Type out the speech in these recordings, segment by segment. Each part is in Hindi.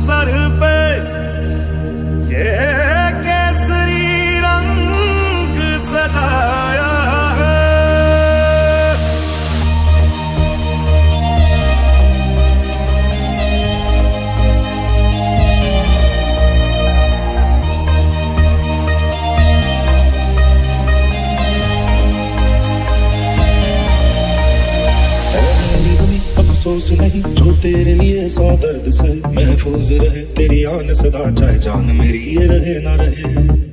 sarıp अफसोस नहीं, जो तेरे लिए सौ दर्द से महफूज रहे। तेरी आन सदा, चाहे जान मेरी ये रहे ना रहे।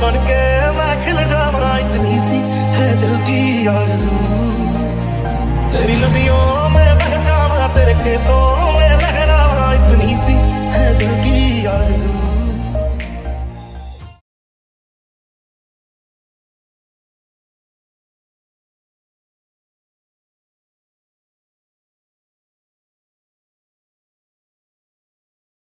बन के मैं खिल आरज़ू तेरी नदियों में बह जावा तेरे खेतों में।